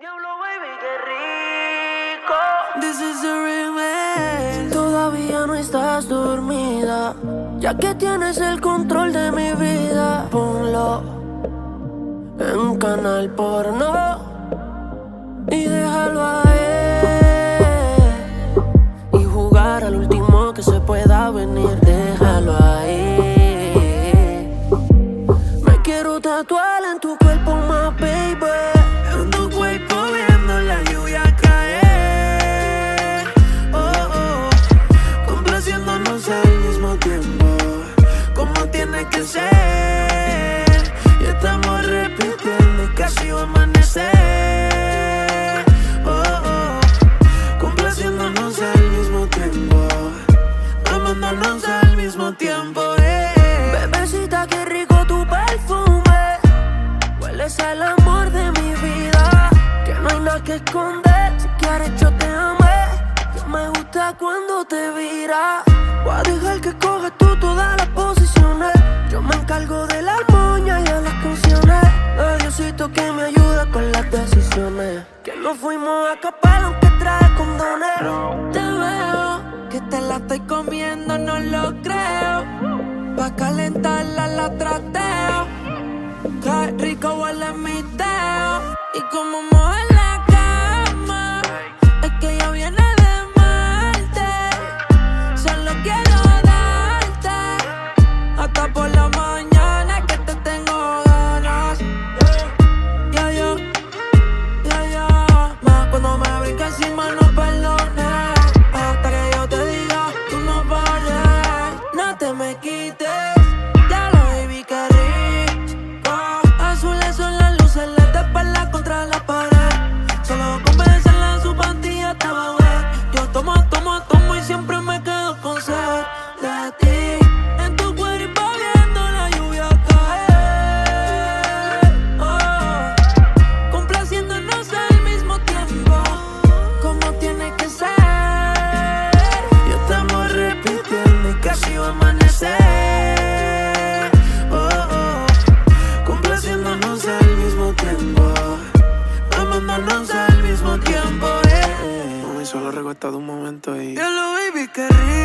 Diablo baby, qué rico. This is the remix. Todavía no estás dormida. Ya que tienes el control de mi vida, ponlo en un canal porno y déjalo a él. Y jugar al último que se pueda venir. que esconder. Si quieres, yo te amé. Ya me gusta cuando te viras. Voy a dejar que coges tú todas las posiciones. Yo me encargo de las moñas y de las canciones. El Diosito que me ayuda con las decisiones. Que no fuimos a capar aunque traes condones. Te veo que te la estoy comiendo, no lo creo. Pa' calentarla la trateo. Qué rico huele mi teo. Y como mola de un momento y. Qué rico.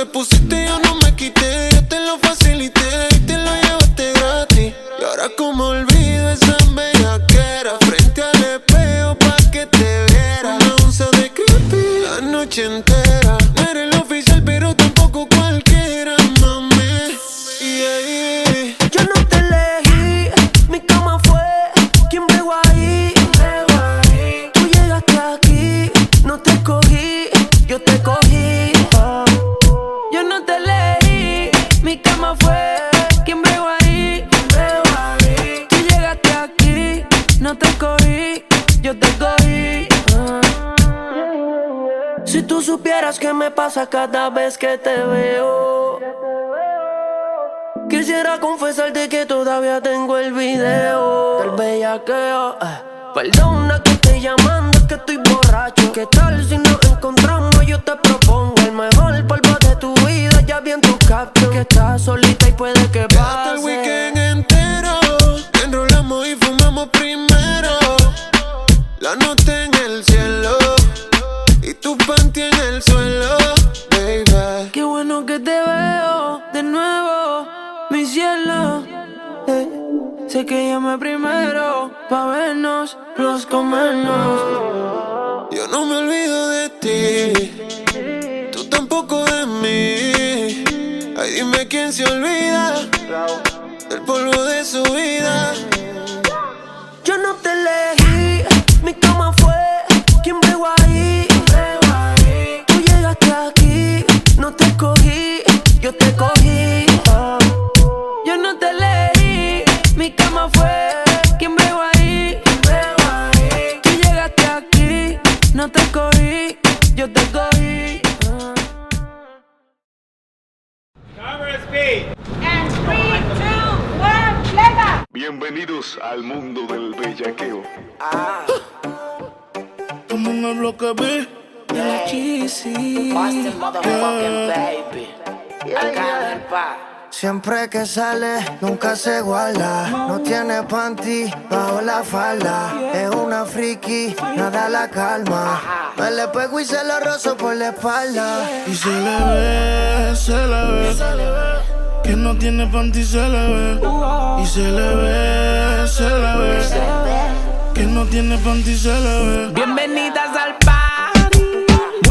Te pusiste, yo pasa cada vez que te veo. Quisiera confesarte que todavía tengo el video del bellaqueo. eh. Perdona que estoy llamando, es que estoy borracho. ¿Qué tal si nos encontramos? Yo te propongo el mejor polvo de tu vida. Ya vi en tu caption que estás solita y puede que Quédate el pase. weekend entero. Enrolamos y fumamos primero. La nota en el cielo. Y tu panty en el suelo, Qué bueno que te veo de nuevo, mi cielo. Eh, sé que llamé primero pa' vernos, los comernos. Yo no me olvido de ti. Tú tampoco de mí. Ay, dime quién se olvida del polvo de su vida. Yo no te elegí, mi cama fue quien bregó ahí. Tú llegaste aquí, escogí, yo te cogí. Yo no te elegí, mi cama fue quien bregó ahí. Tú llegaste aquí, no te escogí, yo te cogí. Speed. And three, two, one. Bienvenidos al mundo del bellaqueo. Como en el bloque B. Cheesy. Siempre que sale, nunca se guarda. No tiene panty bajo la falda. Es una friki, nada la calma. Me le pego y se lo rozo por la espalda. Y se le ve, se le ve. Que no tiene panty se le ve. Y se le ve, se le ve. Que no tiene panty se le ve. Party.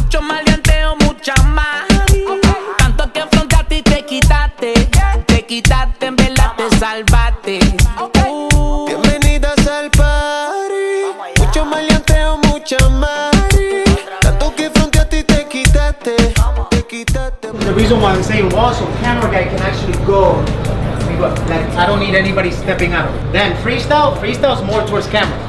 Mucho maleanteo, mucha más. Tanto que frente a ti te quitaste. Te quitaste, en verdad te salvaste. Uh, Bienvenidas al party. Mucho maleanteo, mucha mari. Tanto que frente a ti te quitaste. Te quitaste. The reason why I'm saying also, camera guy can actually go. Like, I don't need anybody stepping out. Then freestyle, freestyle is more towards camera.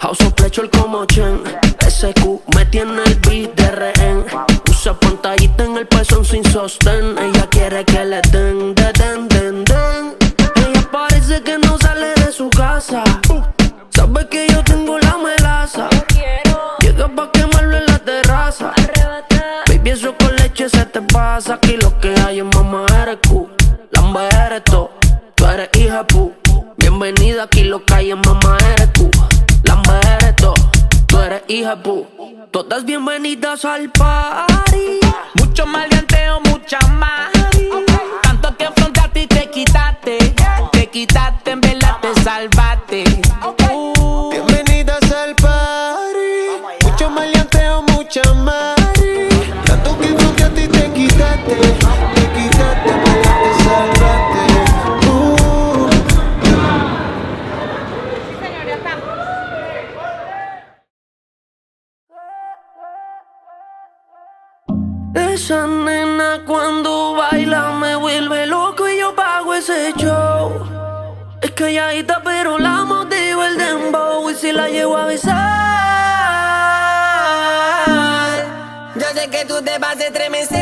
House of Pleasure como Chen. SQ me tiene el beat de rehén. Usa pantallita en el pezón sin sostén. Ella quiere que le den, den, den, den, den. Ella parece que no sale de su casa. Sabe que yo tengo la melaza. Llega pa' quemarlo en la terraza. Baby, eso con leche se te pasa. Aquí lo que hay es mamá eres tú. Lamba eres tú. Tú eres hija pu. Bienvenida aquí lo que hay es mamá eres hija pu. Todas bienvenidas al party. Mucho maleanteo, mucha más. Tanto que afrontaste y te quitaste. Te quitaste, en verdad te salvaste. Calladita pero la motivo el dembow y si la llevo a besar. Yo sé que tú te vas a estremecer.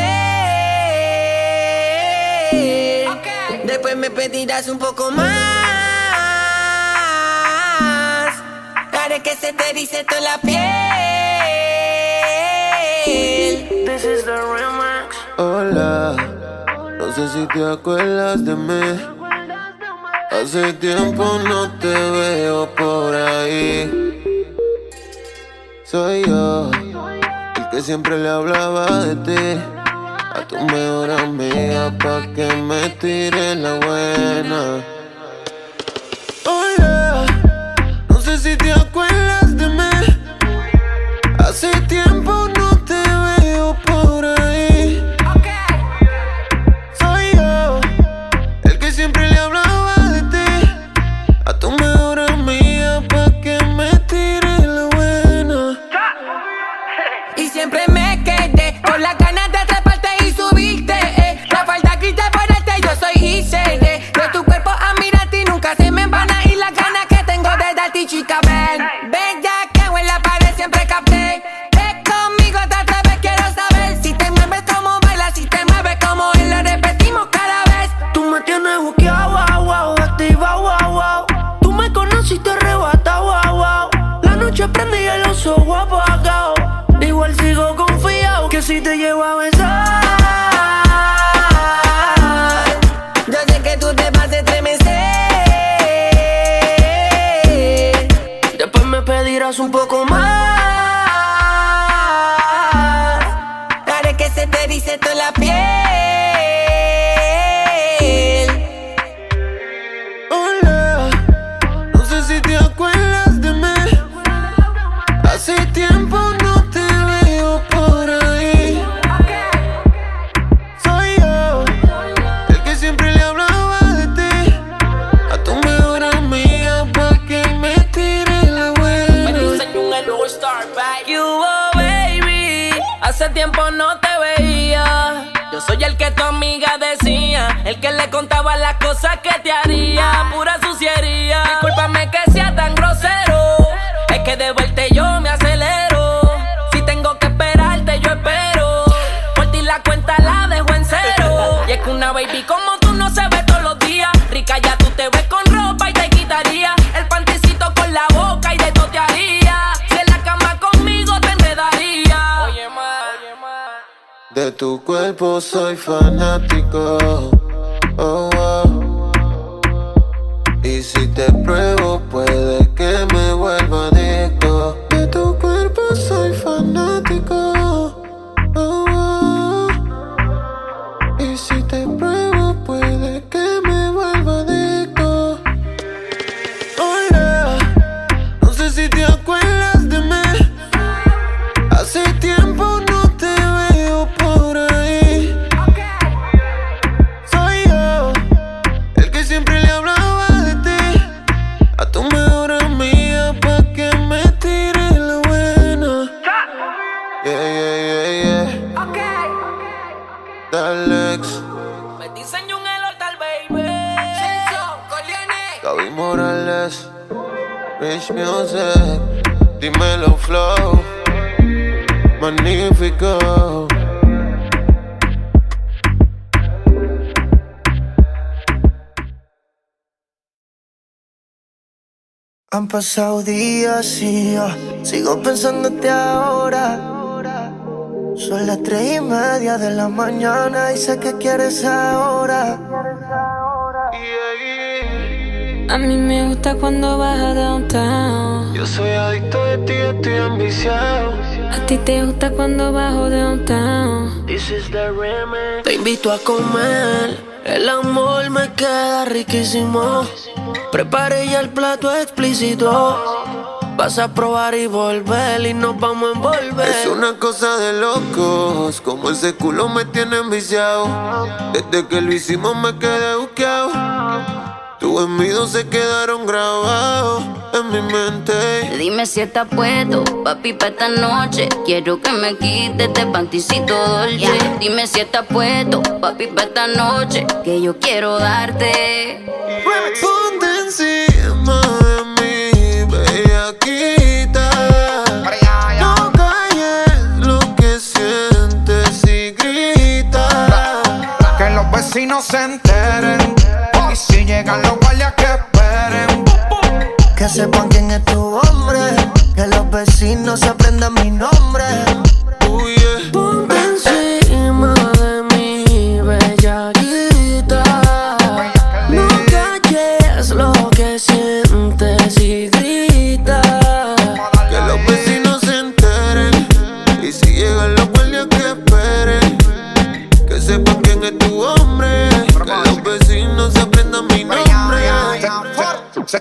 Después me pedirás un poco más. Haré que se te erice toda la piel. This is the remix. Hola, no sé si te acuerdas de mí. Hace tiempo no te veo por ahí. Soy yo, el que siempre le hablaba de ti. A tu mejor amiga pa' que me tire la buena. Hola, no sé si te acuerdas de mí. Hace tiempo no Ven, ven ya que en la pared siempre capté. Ven conmigo, te atreves, quiero saber si te mueves como bailas, si te mueves como él. Lo repetimos cada vez. Tú me tienes buqueado, wow, wow, activado, wow, wow. Tú me conociste arrebatado, wow, wow. La noche prendí y los ojos apagados. Igual sigo confiado que si te llevo a besar. El que le contaba las cosas que te haría, pura suciería. Discúlpame que sea tan grosero, es que de vuelta yo me acelero. Si tengo que esperarte, yo espero. Por ti la cuenta la dejo en cero. Y es que una baby como tú no se ve todos los días. Rica ya tú te ves con ropa y te quitaría el pantecito con la boca y de todo te haría. Si en la cama conmigo te enredaría. Oye, ma. De tu cuerpo soy fanático. Oh, oh. Y si te Rich Music, dímelo flow, magnífico. Han pasado días y yo sigo pensándote ahora. Son las tres y media de la mañana y sé que quieres ahora. A mí me gusta cuando vas a downtown. Yo soy adicto de ti, estoy ambiciado. A ti te gusta cuando bajo downtown. This is the remix. Te invito a comer, el amor me queda riquísimo. Prepare ya el plato explícito. Vas a probar y volver y nos vamos a envolver. Es una cosa de locos, como ese culo me tiene enviciado. Desde que lo hicimos me quedé buqueado. Tus envidios se quedaron grabados en mi mente. Dime si estás puesto, papi, pa' esta noche. Quiero que me quites este panticito dolce. Dime si estás puesto, papi, pa' esta noche. Que yo quiero darte. Ponte encima de mí, bellaquita. No calles lo que sientes y grita. Que los vecinos se enteren. Llegan los guardias que esperen. Que sepan quién es tu hombre. Que los vecinos aprendan mi nombre. Oh, yeah. Ponte encima de mí, bellaquita. No calles lo que sientes y grita. Que los vecinos se enteren. Y si llegan los guardias que esperen. Que sepan quién es tu hombre.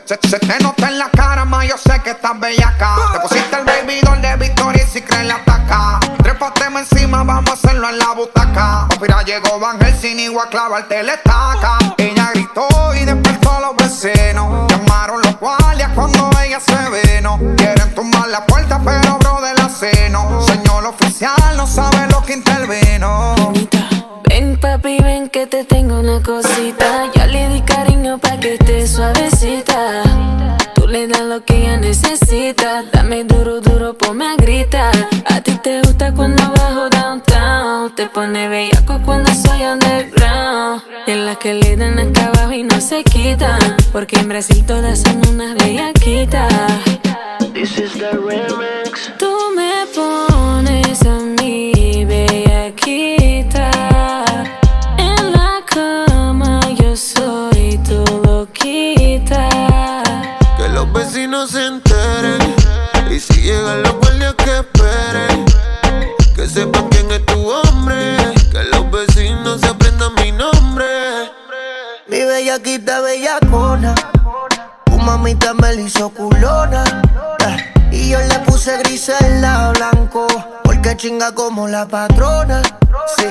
Se, se- te nota en la cara, ma, yo sé que estás bellaca. Te pusiste el baby doll de Victoria y si crees la ataca. Trépateme encima, vamos a hacerlo en la butaca. Mira, llegó Van Helsing y a clavarte la estaca. Ella gritó y despertó a los vecinos. Llamaron los guardias cuando ella se vino. Quieren tumbar la puerta, pero bro de la seno. Señor oficial, no sabe lo que intervino. Ven papi, ven que te tengo una cosita. Duro, duro, ponme a gritar. A ti te gusta cuando bajo downtown. Te pone bellaco cuando soy underground. Y en las que le dan acá abajo y no se quitan. Porque en Brasil todas son unas bellaquitas. This is the remix. Me la hizo culona. eh, Y yo le puse grisela blanco. Porque chinga como la patrona. Sí.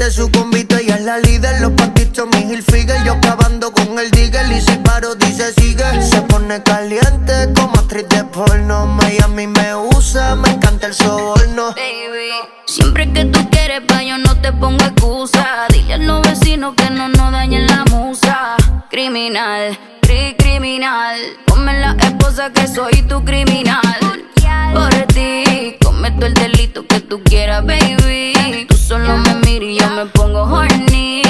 De su convito ella es la líder Los patitos mi Hilfiger Yo acabando con el digger Y si paro dice sigue Se pone caliente como actriz de porno Miami me usa Me encanta el soborno Baby, siempre que tú quieres, pa' yo no te pongo excusa. Dile a los vecinos que no nos dañen la musa. Criminal, cri criminal. Ponme la esposa que soy tu criminal. Por ti, cometo el delito que tú quieras, baby. Solo me miras y yo me pongo horny.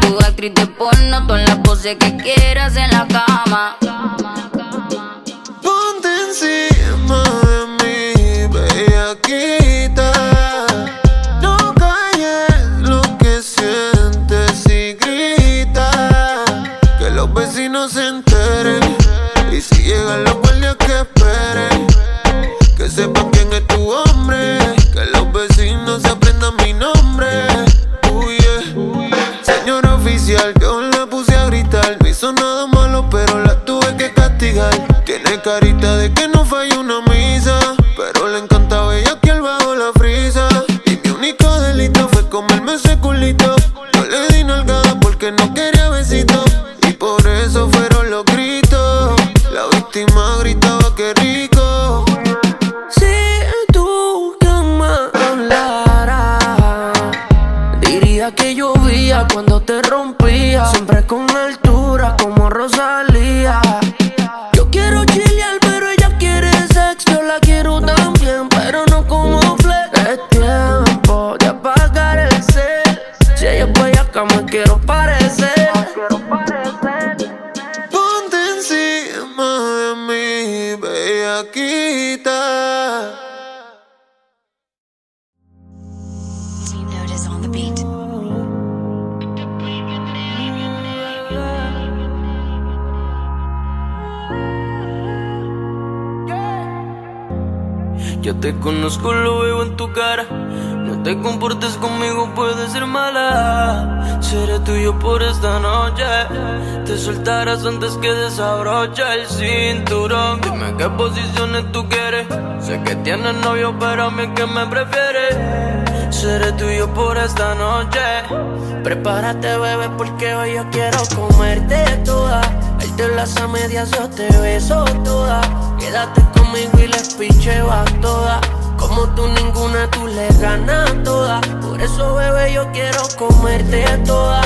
Tu actriz de porno, todas las poses que quieras en la cama. Esta noche. Te soltarás antes que desabroche el cinturón. Dime qué posiciones tú quieres. Sé que tienes novio, pero a mí que me prefieres. Seré tuyo por esta noche. Prepárate, bebé, porque hoy yo quiero comerte toda. Él te las a te beso toda. Quédate conmigo y les picheo a toda. Como tú ninguna, tú le ganas toda. Por eso, bebé, yo quiero comerte toda.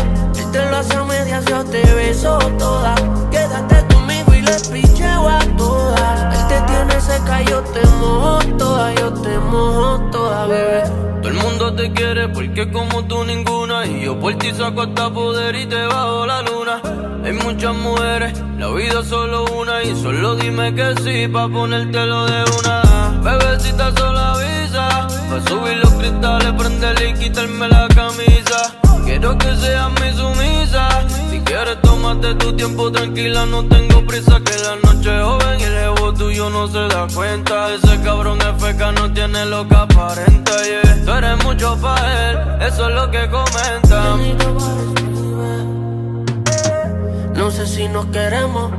Te lo hace a medias, yo te beso toda. Quédate conmigo y les picheo a todas. Él te tiene seca, yo te mojo toda. Yo te mojo toda, bebé. Todo el mundo te quiere porque como tú ninguna Y yo por ti saco hasta poder y te bajo la luna Hay muchas mujeres, la vida es solo una Y solo dime que sí pa' ponértelo de una Bebecita solo avisa Pa' subir los cristales, prenderle y quitarme la camisa Quiero que seas mi sumisa Si quieres tómate tu tiempo tranquila No tengo prisa que la noche es joven Y el ego tuyo no se da cuenta Ese cabrón FK no tiene lo que aparenta. Tú eres mucho pa' él, eso es lo que comentan no sé si nos queremos.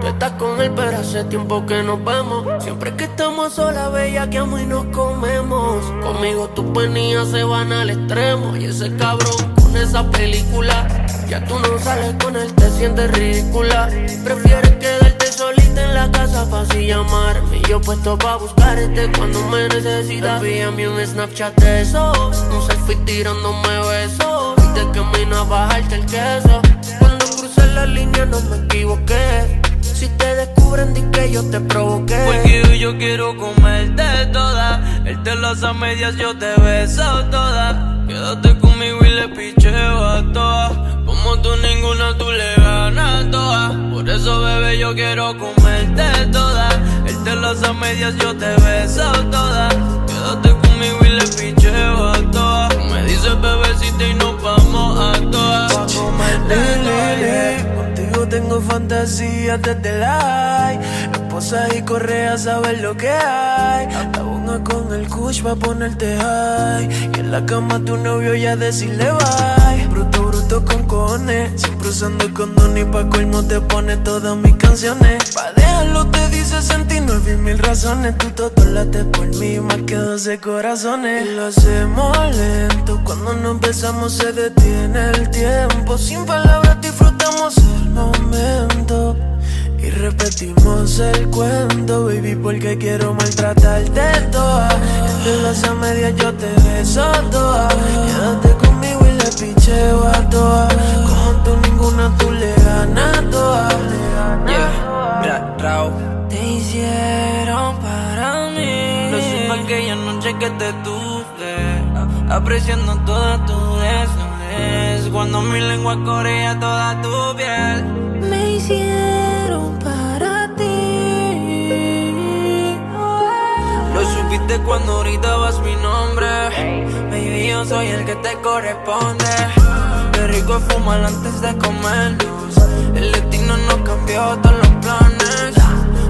Tú estás con él, pero hace tiempo que nos vemos. Siempre que estamos solas, bella, que amo y nos comemos. Conmigo tus penías se van al extremo. Y ese cabrón esa película. Ya tú no sales con él, te sientes ridícula. Prefieres quedarte solita en la casa para así llamarme. Yo puesto pa' buscarte cuando me necesitas. Envíame un Snapchat de eso. Un selfie tirándome besos. Y te camino a bajarte el queso. Cuando crucé la línea no me equivoqué. Si te descubren, di que yo te provoqué. Porque hoy yo quiero comerte toda. Él te las a medias, yo te beso toda. Quédate conmigo y le picheo a todas. Como tú ninguna, tú le ganas todas. Por eso, bebé, yo quiero comerte toda. Él te las a medias, yo te beso toda. Quédate conmigo y le picheo a todas. Me dices bebecita y nos vamos a todas. Pa' comerte Tengo fantasías desde la Esposa y correa, sabes lo que hay. La ponga con el kush pa' ponerte high. Y en la cama tu novio ya decirle bye. Bruto con cojones. Siempre usando condón y pa' colmo te pone todas mis canciones. Pa' dejarlo te dice 69 mil razones. Tú todo late por mí, más que 12 corazones. Y lo hacemos lento. Cuando nos empezamos se detiene el tiempo. Sin palabras disfrutamos el momento. Y repetimos el cuento, baby, porque quiero maltratarte toda. Entre las a medias yo te beso toda. Quédate y le picheo a toa. Como tú ninguna, tú le ganas toda. Yeah, mira, Rao. Te hicieron para mí. No supe aquella noche que te tuve. Apreciando toda tu desnudez. Cuando mi lengua corría toda tu piel. Me hicieron para ti. Lo supiste cuando gritabas mi nombre. Yo soy el que te corresponde. Qué rico es fumar antes de comernos. El destino no cambió todos los planes.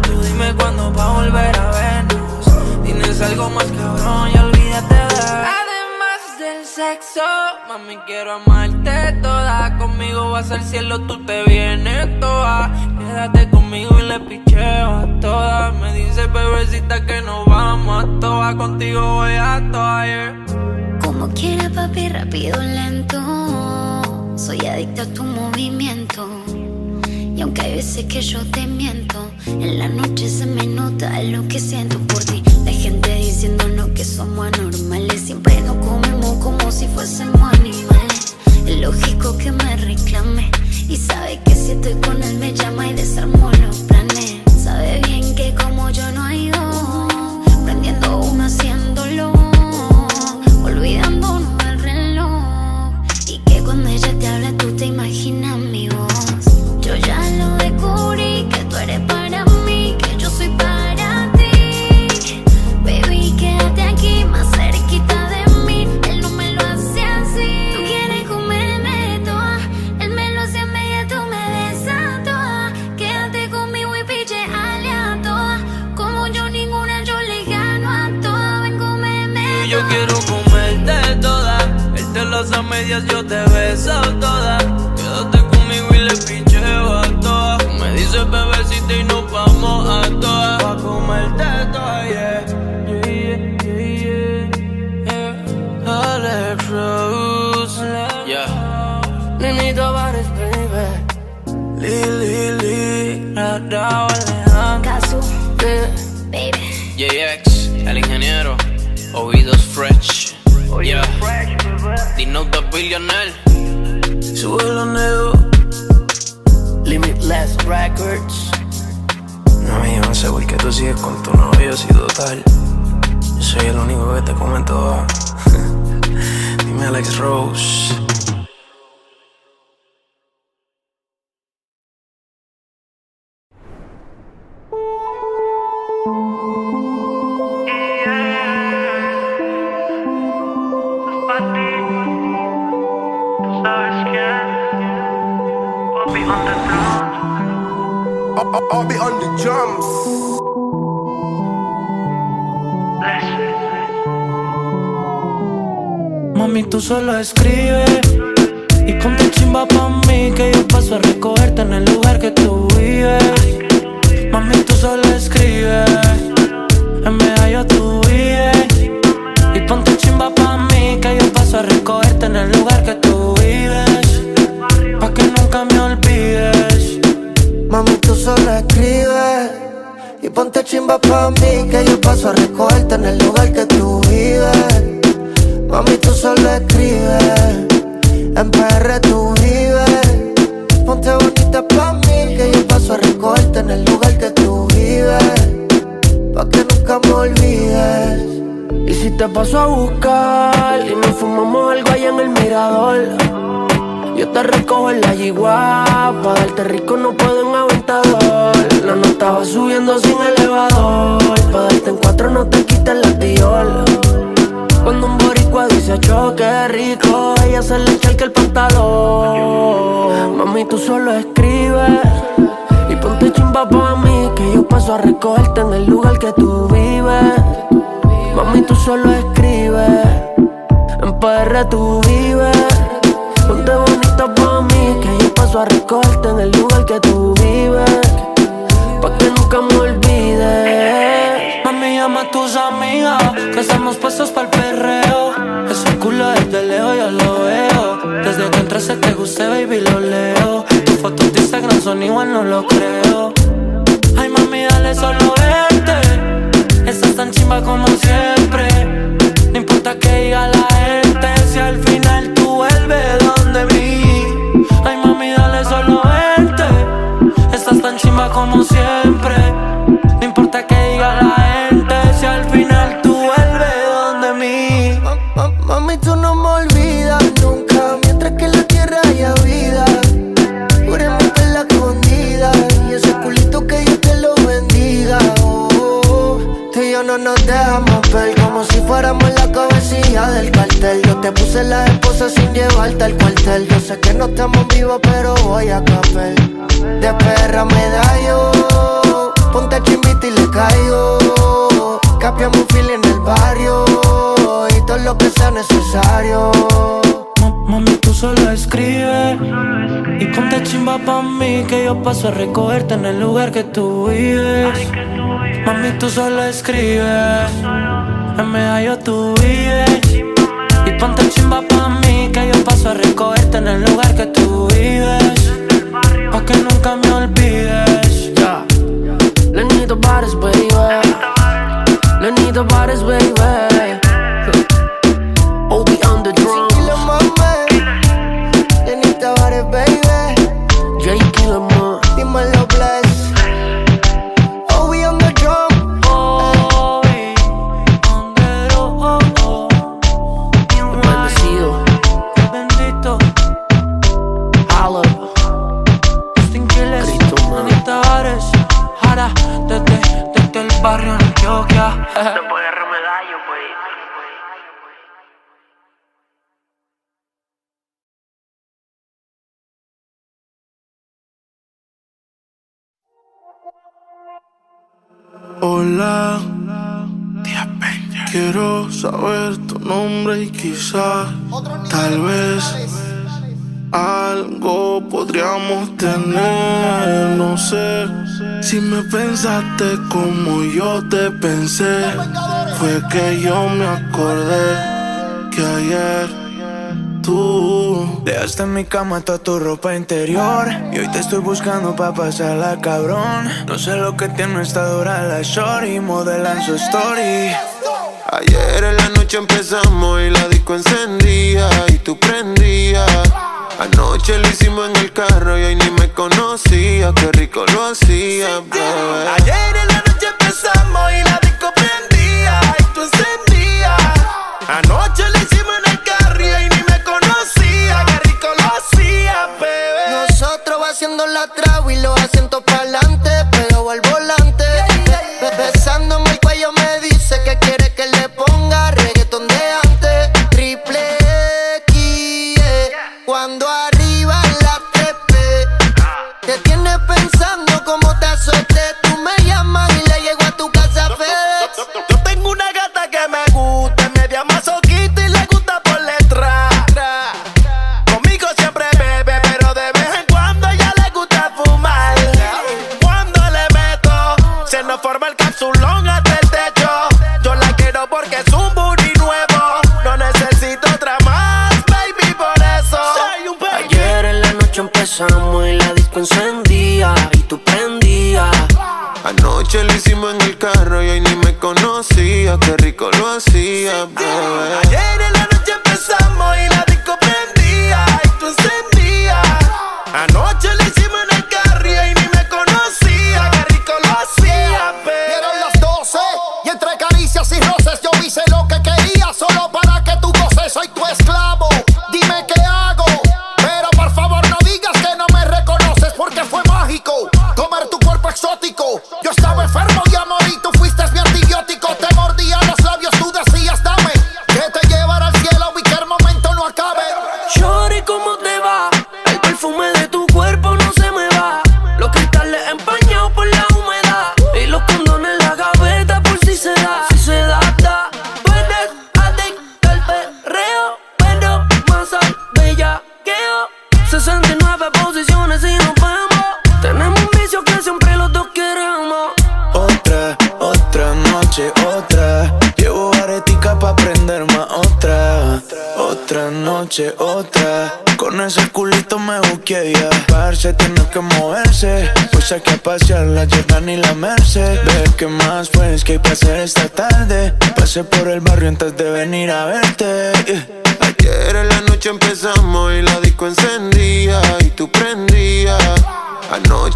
Tú dime cuándo va a volver a vernos. Tienes algo más cabrón y olvídate de. Además del sexo, mami, quiero amarte toda. Conmigo vas al cielo, tú te vienes toda. Quédate conmigo y le picheo a todas. Me dice bebecita que nos vamos a todas. Contigo voy a todas, yeah. Como quiera, papi, rápido, lento. Soy adicta a tu movimiento. Y aunque hay veces que yo te miento, en la noche se me nota lo que siento por ti. La gente diciéndonos que somos anormales. Siempre nos comemos como si fuésemos animales. Es lógico que me reclame. Y sabe que si estoy con él me llama y desarmo los planes. Sabe bien que como yo no hay dos. Prendiendo uno haciéndolo. Olvidándonos del reloj. Y que cuando ella te habla tú te imaginas en PR tú vives. Ponte bonita pa' mí que yo paso a recogerte en el lugar que tú vives. Pa' que nunca me olvides. Y si te paso a buscar y nos fumamos algo allá en el mirador. Yo te recojo en la yigua, pa' darte rico no puedo en aventador. La nota va subiendo sin elevador, rico, ella se le echa el pantalón. Mami, tú solo escribes y ponte chimba pa' mí, que yo paso a recogerte en el lugar que tú vives. Mami, tú solo escribes, en PR tú vives. Ponte bonita pa' mí, que yo paso a recogerte en el lugar que tú vives. Pa' que nunca me olvides. Mami, llama tus amigas, que estamos puestos para el perreo. Ese culo desde lejos yo lo veo. Desde que entraste te gusté, baby, lo leo. Tus fotos de Instagram son igual, no lo creo. Ay, mami, dale solo verte. Estás tan chimba como siempre. No importa que diga la gente, si al final tú vuelves donde mí. Ay, mami, dale solo verte. Estás tan chimba como siempre. No importa que diga la cartel Yo te puse la esposa sin llevarte al cuartel. Yo sé que no estamos vivos pero voy a caper De perra medallo Ponte chimbita y le caigo. Capiamos un fil en el barrio Y todo lo que sea necesario. Ma- Mami, tú solo escribes y ponte chimba pa' mí que yo paso a recogerte en el lugar que tú vives. Mami, tú solo escribes, en medallo tú vives. Ponte chimba pa' mí que yo paso a recogerte en el lugar que tú vives. Pa' que nunca me olvides. Ya. Lenito Bares, baby. Lenito Bares, baby. Quiero saber tu nombre y quizás, tal vez, algo podríamos tener. No sé si me pensaste como yo te pensé. Fue que yo me acordé que ayer tú Dejaste en mi cama toda tu ropa interior. Y hoy te estoy buscando pa' pasarla cabrón. No sé lo que tiene esta dura la shorty Modelan su story Ayer en la noche empezamos y la disco encendía y tú prendías. Anoche lo hicimos en el carro y hoy ni me conocía, qué rico lo hacía, bebé. Ayer en la noche empezamos y la disco prendía y tú encendías. Anoche lo hicimos en el carro y hoy ni me conocía, qué rico lo hacía, bebé. Nosotros va haciendo la trago y los asientos pa'lante, pegado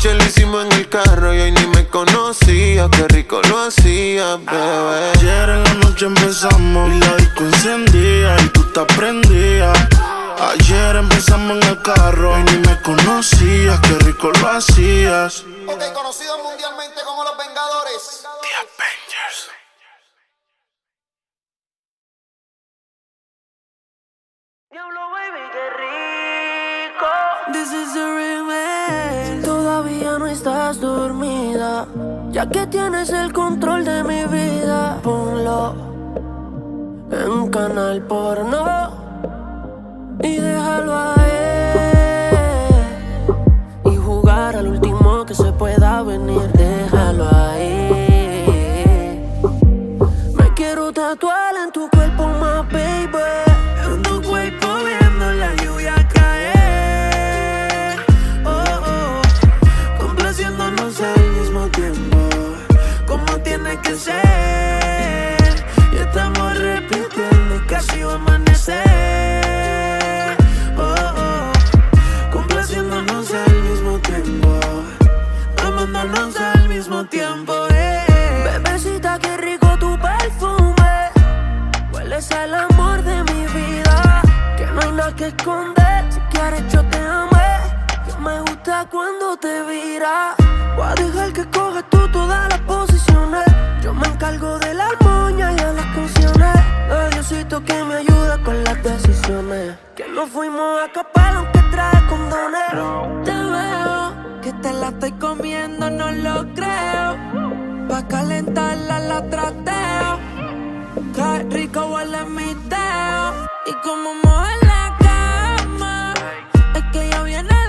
Anoche lo hicimos en el carro y hoy ni me conocía, qué rico lo hacía, bebé. Ayer en la noche empezamos y la disco encendía y tú te prendías. Ayer empezamos en el carro y ni me conocías, qué rico lo hacías. Ok, conocidos mundialmente como los Vengadores. The Avengers. Diablo, baby, qué rico. This is a remix. Todavía no estás dormida. Ya que tienes el control de mi vida, ponlo en canal porno y déjalo ahí. Si quieres, yo te amé. Que me gusta cuando te vira. Voy a dejar que cojas tú todas las posiciones. Yo me encargo de la armonía y de las canciones. Adiosito que me ayuda con las decisiones. Que no fuimos a capar aunque trae condones. Te veo que te la estoy comiendo, no lo creo. Pa' calentarla la trateo. Qué rico huele mi dedo y como mueve la que ya viene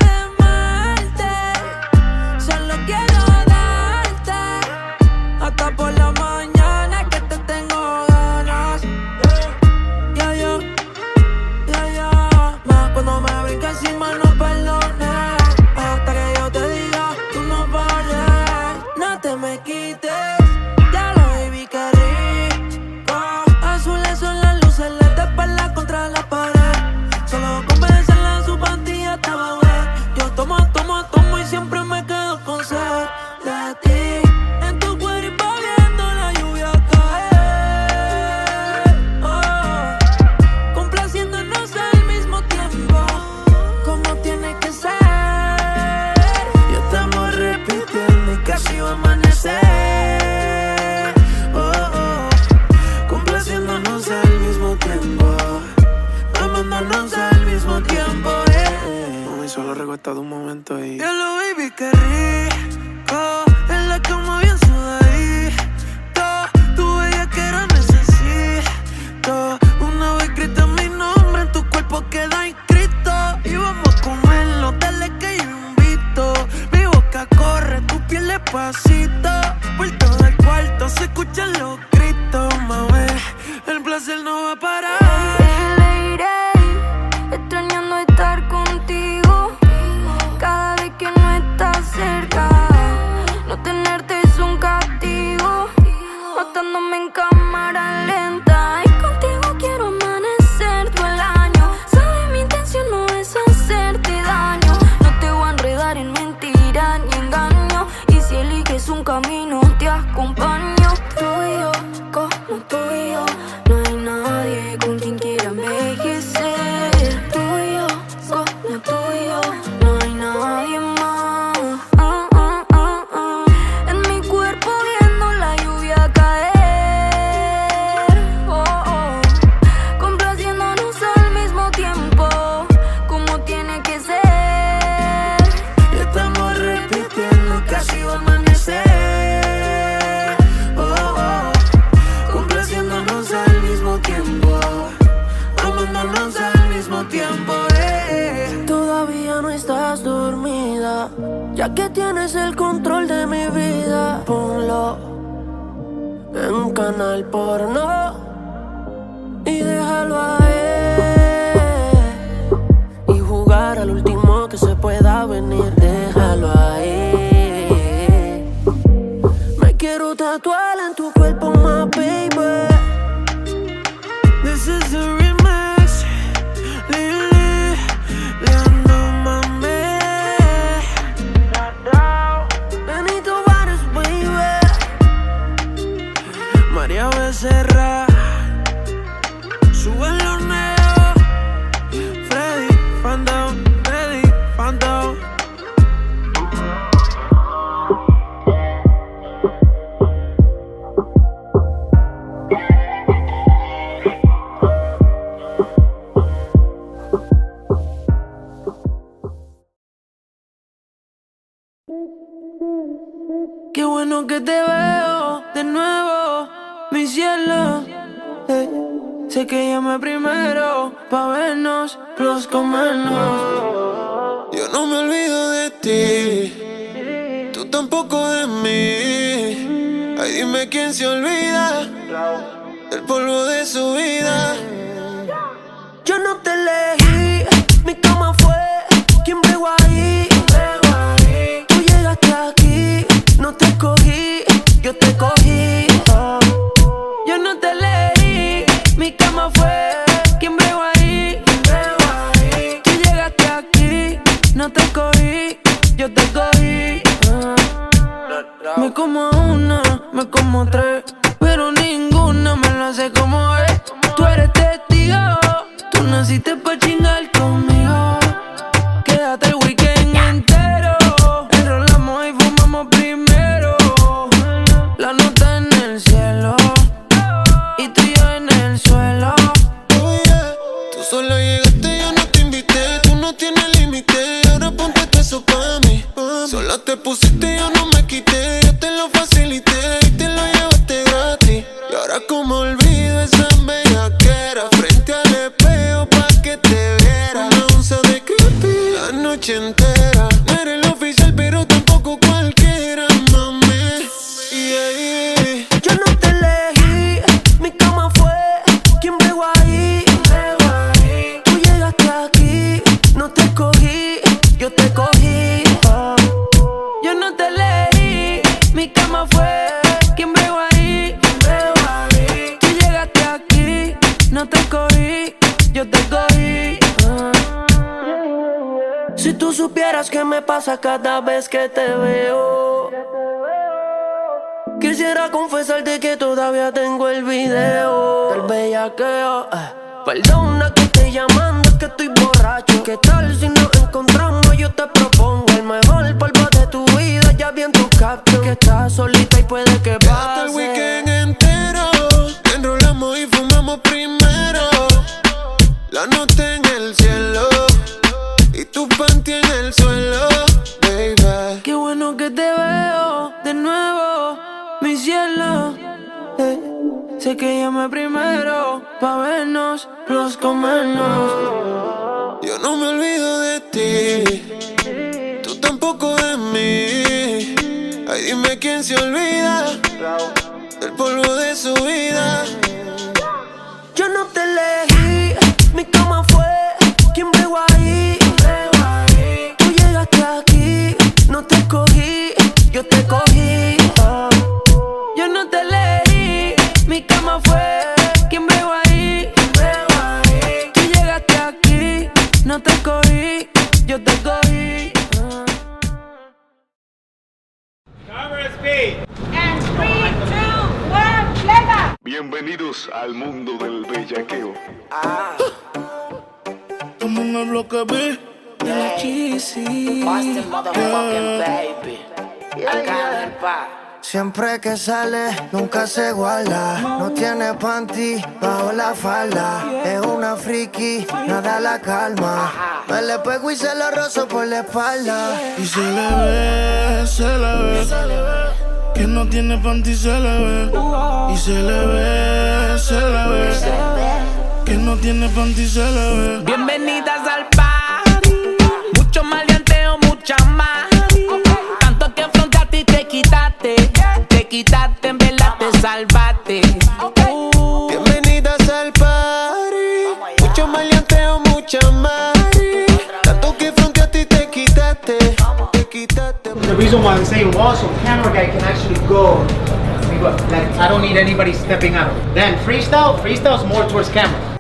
yo te vez que te veo. Quisiera confesarte que todavía tengo el video del bellaqueo. eh. Perdona que estoy llamando, es que estoy borracho. ¿Qué tal si nos encontramos? Yo te propongo el mejor polvo de tu vida. Ya vi en tu caption que estás solita y puede que Hasta el pase. weekend entero. Enrolamos y fumamos primero. La nota en el cielo. Y tu panty en el suelo, Qué bueno que te veo de nuevo, mi cielo. Eh, sé que llamé primero pa' vernos, los comernos. Yo no me olvido de ti. Tú tampoco de mí. Ay, dime quién se olvida del polvo de su vida. Siempre que sale, nunca se guarda. No tiene panty bajo la falda. Es una friki, nada la calma. Me le pego y se lo rozo por la espalda. Y se le ve, se le ve. Que no tiene panty se le ve. Y se le ve, se le ve. Que no tiene panty se le ve. Bienvenidas reason why I'm saying also, camera guy can actually go. Like, I don't need anybody stepping out. Then freestyle, freestyle is more towards camera.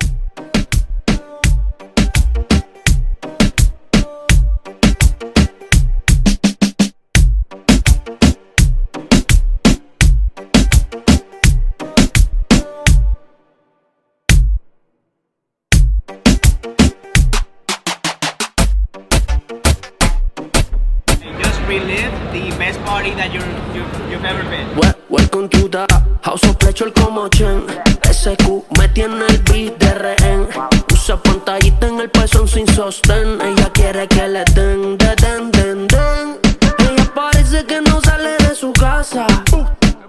SQ me tiene el beat de rehén. Usa pantallita en el pezón sin sostén. Ella quiere que le den, de den, den, den. Ella parece que no sale de su casa.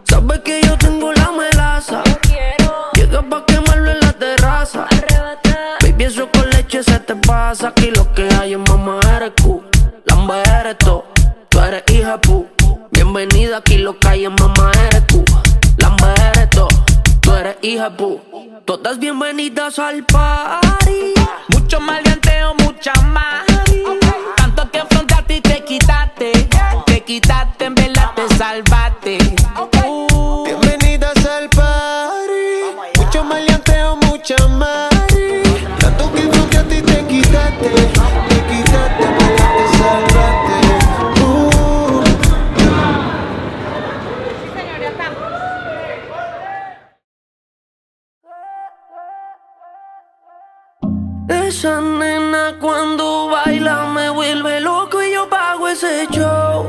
Sabe que yo tengo la melaza. Llega pa' quemarlo en la terraza. Baby, eso con leche se te pasa. Aquí lo que hay es mamá eres Q. Lamba eres to, tú eres hija pu. Bienvenida aquí lo que hay es mamá eres hija pu Todas bienvenidas al party mucho maleanteo, mucha más. Tanto que frente a ti te quitaste. Te quitaste, en verdad te salvaste. Esa nena cuando baila me vuelve loco y yo pago ese show.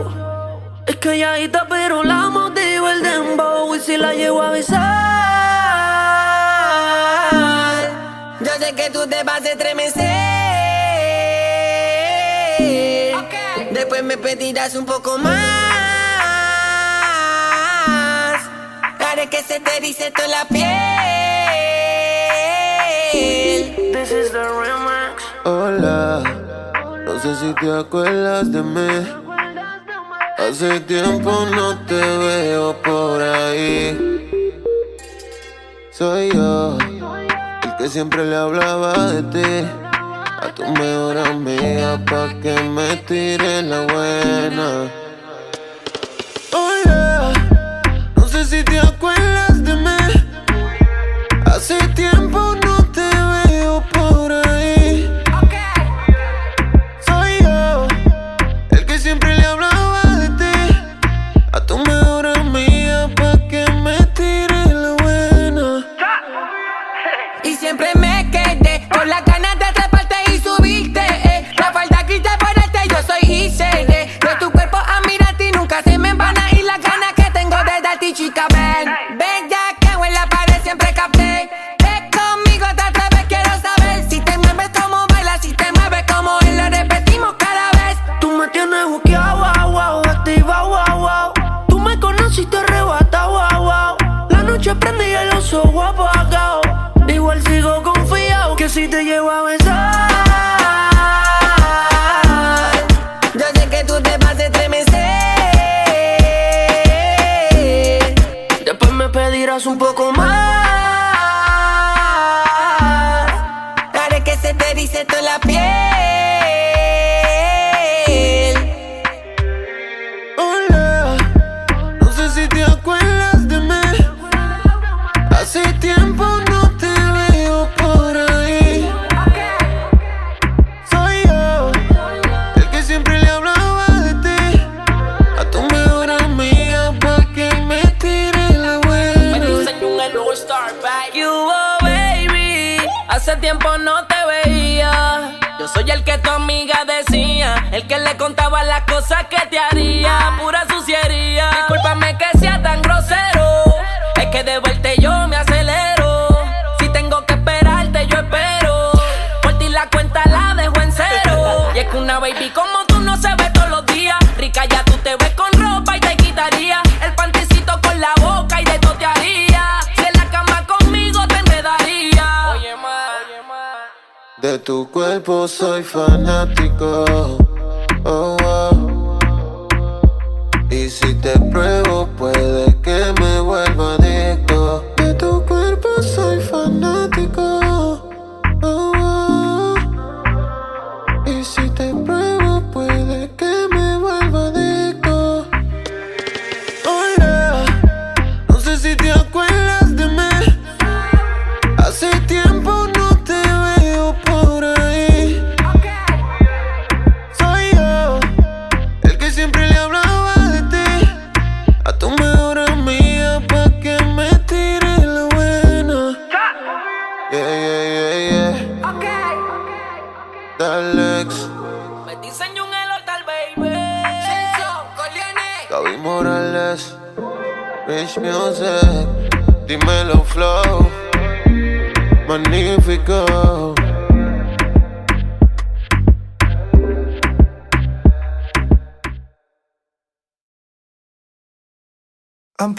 Es calladita pero la motivo el dembow y si la llevo a besar. Yo sé que tú te vas a estremecer. Después me pedirás un poco más. Haré que se te erice toda la piel. Hola, No sé si te acuerdas de mí. Hace tiempo no te veo por ahí. Soy yo, el que siempre le hablaba de ti. A tu mejor amiga pa' que me tire la buena. Oye, no sé si te acuerdas de mí. Hace tiempo no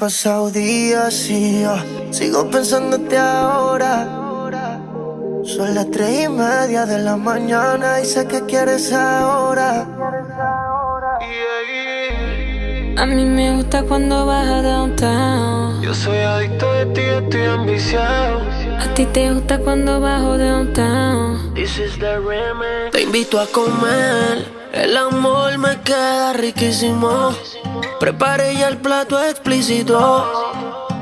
pasado días y yo sigo pensándote ahora. Son las tres y media de la mañana y sé que quieres ahora. A mí me gusta cuando vas a downtown. Yo soy adicto de ti, estoy ambiciado. A ti te gusta cuando bajo downtown. This is the remix. Te invito a comer. El amor me queda riquísimo. Preparé ya el plato explícito.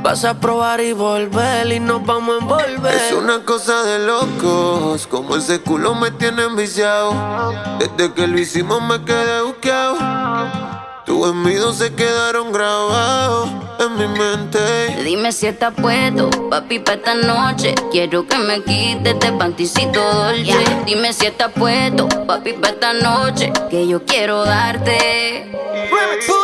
Vas a probar y volver y nos vamos a envolver. Es una cosa de locos, como ese culo me tiene enviciado. Desde que lo hicimos me quedé buqueado. Tus gemidos se quedaron grabados en mi mente. Dime si estás puesto, papi, pa' esta noche. Quiero que me quites este panticito dolce. Dime si estás puesto, papi, pa' esta noche. Que yo quiero darte. Ponte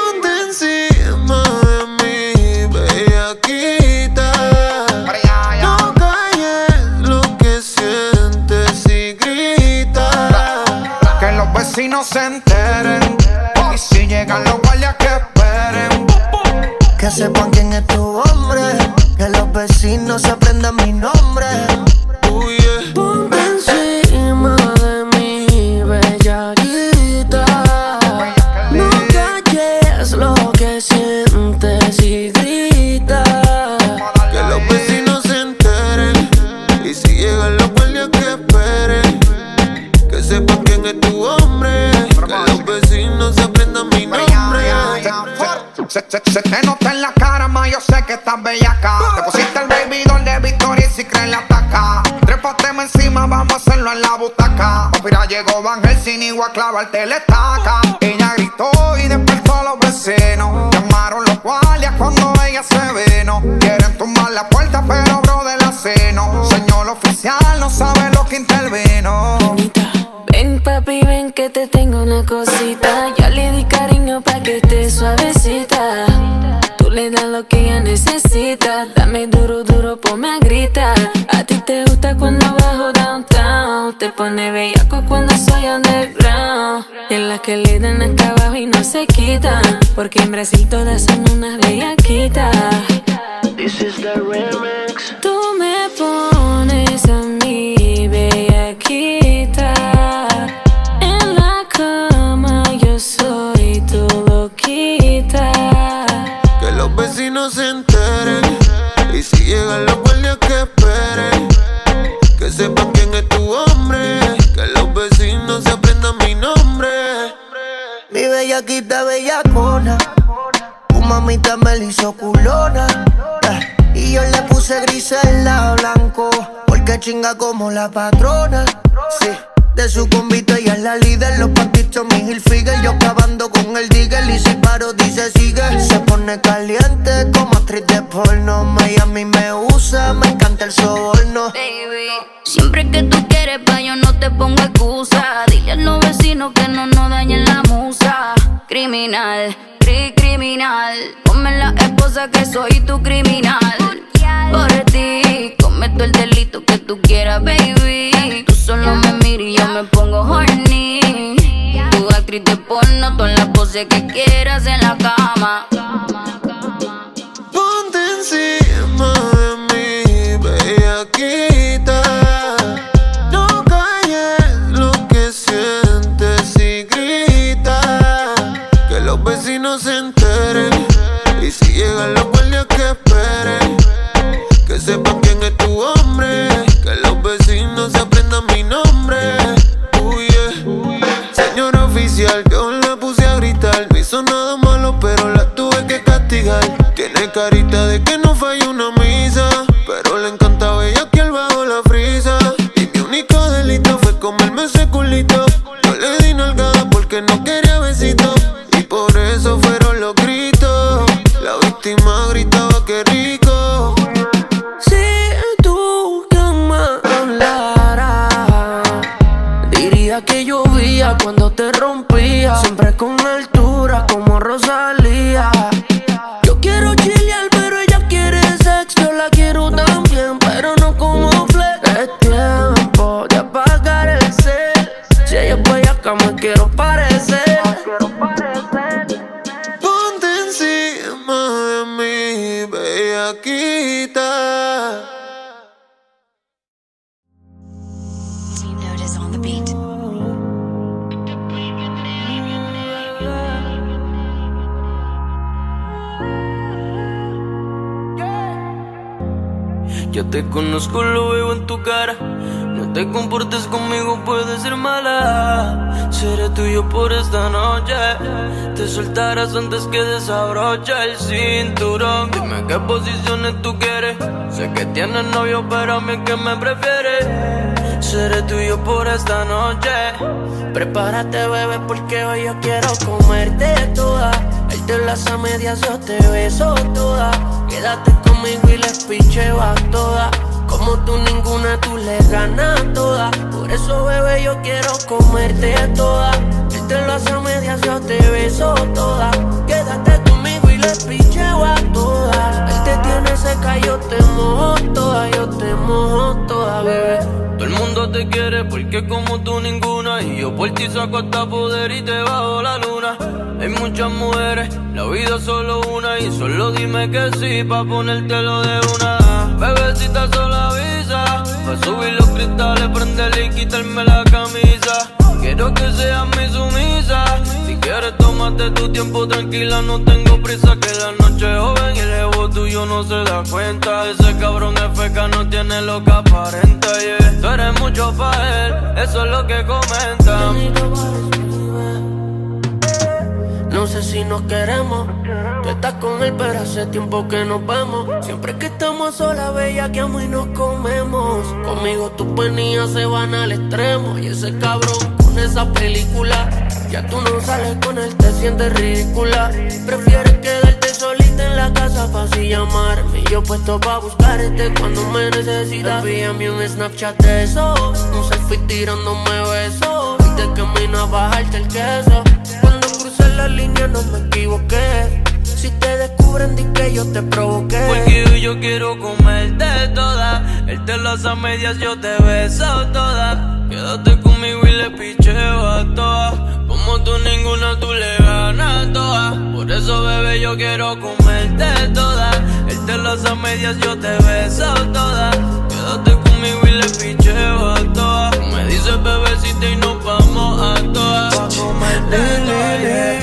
Los vecinos se enteren. Y si llegan los guardias que esperen. Que sepan quién es tu hombre. Que los vecinos aprendan mi nombre. Se, te nota en la cara, ma, yo sé que estás bellaca. Te pusiste el baby doll de Victoria y si crees la ataca. Trépateme encima, vamos a hacerlo en la butaca. Mira, llegó Van Helsing y voy a clavarte la estaca. A ti te gusta cuando bajo downtown. Te pone bellaco cuando soy underground. Y en las que le dan acá abajo y no se quitan Porque en Brasil todas son unas bellaquitas. This is the remix. Tú me pones a mí bellaquita bellaquita bellacona. Tu mamita me la hizo culona. eh, Y yo le puse grisela blanco. Porque chinga como la patrona. Sí. De su convito ella es la líder Los pantitos mi Hilfiger Yo cavando con el digger Y si paro dice sigue Se pone caliente como actriz de porno Miami me usa, me encanta el soborno comportes conmigo, puedes ser mala. Seré tuyo por esta noche. Te soltarás antes que desabroche el cinturón. Dime qué posiciones tú quieres. Sé que tienes novio, pero a mí que me prefieres. Seré tuyo por esta noche. Prepárate, bebé, porque hoy yo quiero comerte toda. Él te las a medias, yo te beso toda. Quédate conmigo y les picheo a toda. Como tú ninguna, tú le ganas toda. Por eso, bebé, yo quiero comerte toda. Él te lo hace a medias, yo te beso toda. Quédate conmigo y les picheo a todas. Él te tiene seca, yo te mojo toda, yo te mojo toda, bebé. Todo el mundo te quiere porque como tú ninguna Y yo por ti saco hasta poder y te bajo la luna Hay muchas mujeres, la vida es solo una Y solo dime que sí pa' ponértelo de una Bebecita solo avisa. Pa' subir los cristales, prenderle y quitarme la camisa. Quiero que seas mi sumisa. Si quieres tómate tu tiempo tranquila. No tengo prisa que la noche es joven Y el ego tuyo no se da cuenta. Ese cabrón FK no tiene lo que aparenta. Tú eres mucho pa' él, eso es lo que comentan No sé si nos queremos. Tú estás con él, pero hace tiempo que nos vemos. Siempre que estamos solas, bella, que amo y nos comemos. Conmigo tus penías se van al extremo. Y ese cabrón con esa película. Ya tú no sales con él, te sientes ridícula. Prefieres quedarte solita en la casa para así llamarme. Yo puesto pa' buscarte cuando me necesitas. Envíame un Snapchat de eso. Un selfie tirándome besos. Y de camino a bajarte el queso. La línea no me equivoqué. Si te descubren, di que yo te provoqué. Porque hoy yo quiero comerte toda. Él te las a medias, yo te beso toda. Quédate conmigo y le picheo a todas. Como tú ninguna, tú le ganas a todas. Por eso, bebé, yo quiero comerte toda. Él te las a medias, yo te beso toda. Quédate conmigo y le picheo a todas. Me dices bebecita y nos vamos a todas. Lele, contigo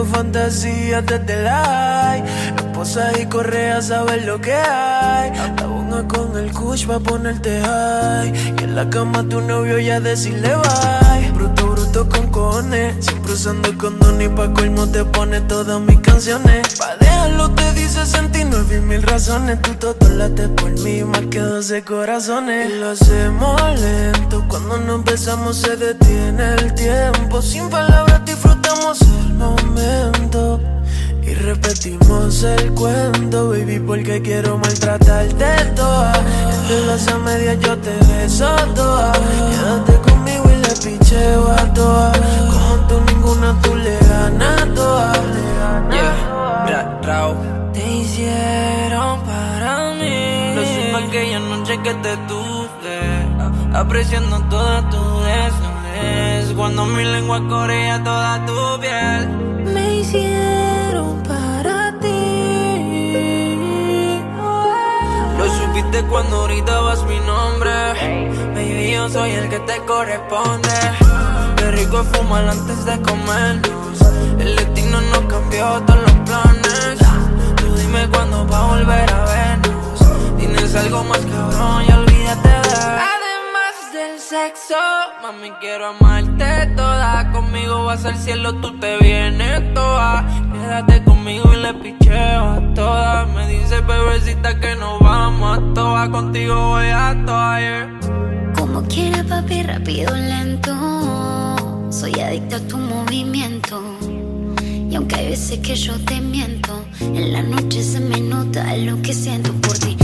tengo fantasías desde la high. Esposa y correa, sabes lo que hay. La bonga con el kush va a ponerte high. Y en la cama tu novio ya decirle bye. Bruto, bruto con cojones. Siempre usando condón y pa' colmo te pone todas mis canciones. Pa' dejarlo te dice 69 mil razones. Tú todo late por mí, más que 12 corazones. Y lo hacemos lento. Cuando nos empezamos se detiene el tiempo. Sin palabras disfrutamos momento. Y repetimos el cuento, baby, porque quiero maltratarte toda. Entre las a medias yo te beso toda. Quédate conmigo y le picheo a todas. Como tú ninguna, tú le ganas. Yeah, ra, rao. Te hicieron para mí. Lo supe aquella noche que te tuve, apreciando toda tu desnudez. Cuando mi lengua corría toda tu piel. Me hicieron para ti. Lo supiste cuando gritabas mi nombre. Baby, yo soy el que te corresponde. Qué rico es fumar antes de comernos. El destino no cambió todos los planes. Tú dime cuándo va a volver a vernos. Tienes algo más cabrón y olvídate del sexo, mami, quiero amarte toda. Conmigo vas al cielo, tú te vienes toda. Quédate conmigo y le picheo a todas. Me dice bebecita que nos vamos a todas. Contigo voy a todas, yeah. Como quiera, papi, rápido, lento. Soy adicta a tu movimiento. Y aunque hay veces que yo te miento, en la noche se me nota lo que siento por ti.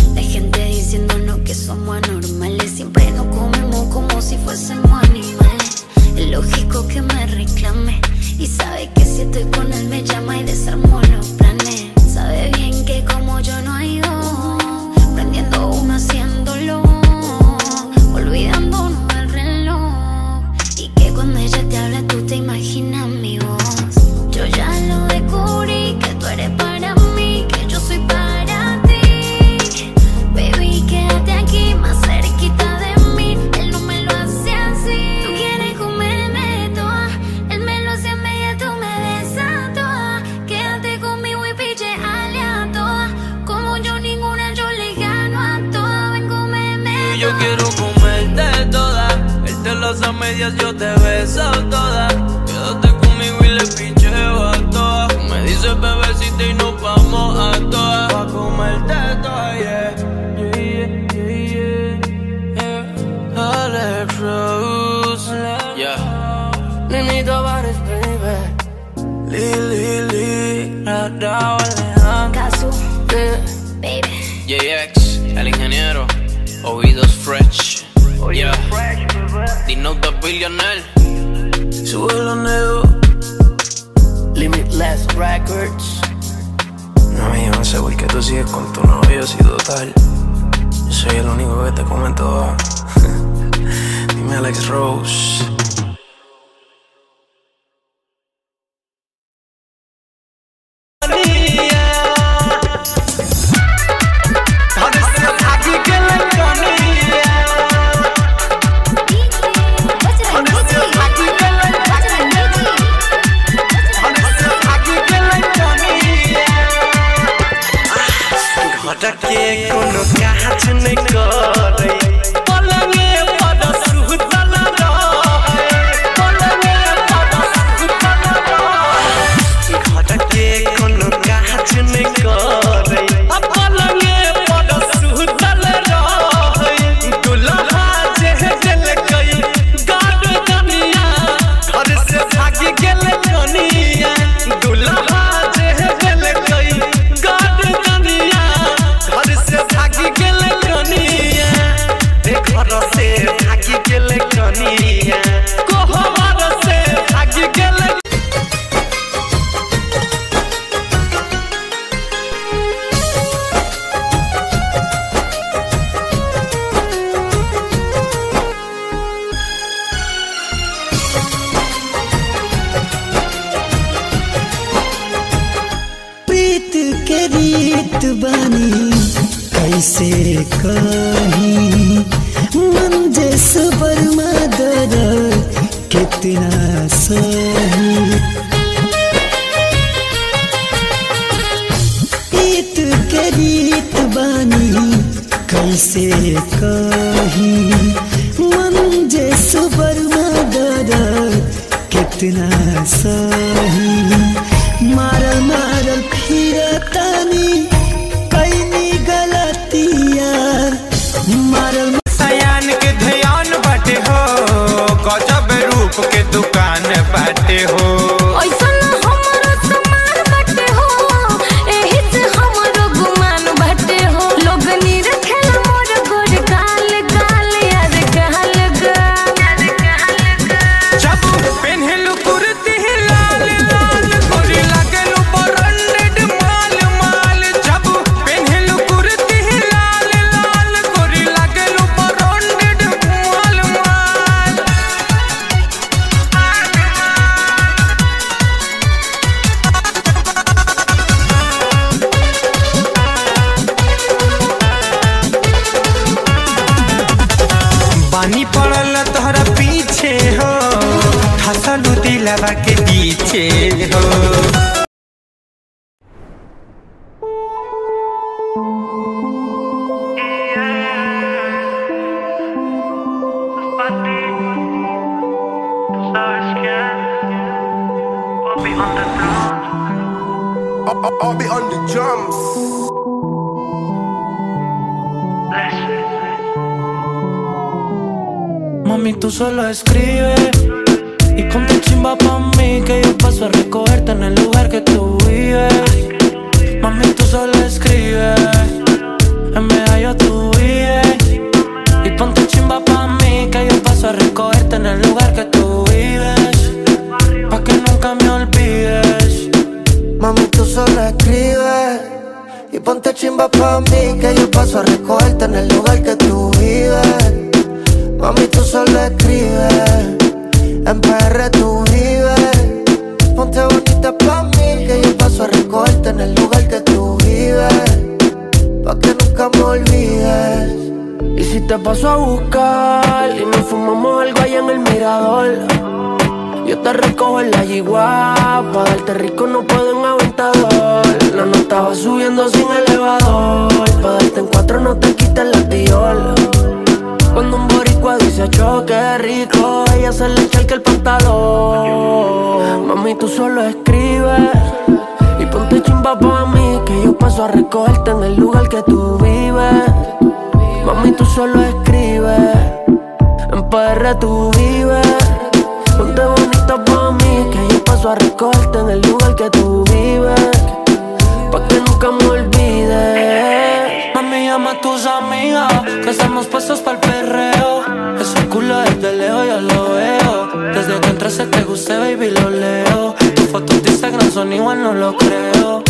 no lo creo.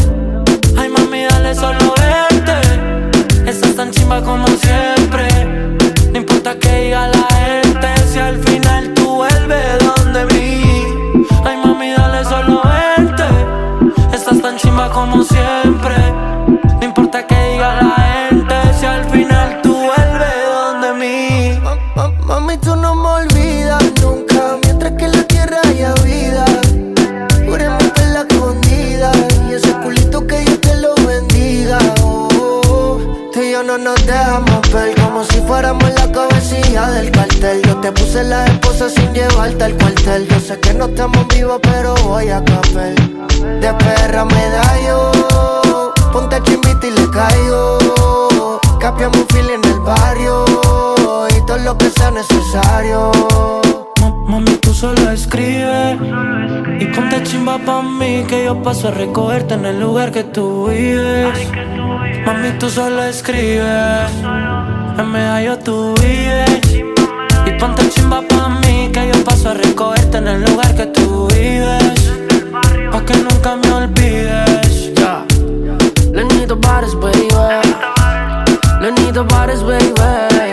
Ay, mami, dale solo verte. Estás tan chimba como siempre. hacen las esposas sin llevarte al cuartel. Yo sé que no estamos vivos, pero voy a café. De perra me da yo, ponte chimbita y le caigo. Capiamos un fil en el barrio y todo lo que sea necesario. Mami, tú solo escribes Y ponte chimba pa' mí Que yo paso a recogerte en el lugar que tú vives Mami, tú solo escribes En medio tú vives Ponte chimba pa' mí que yo paso a recogerte en el lugar que tú vives. Pa' que nunca me olvides. Yeah. Le need baby. Le need the baby.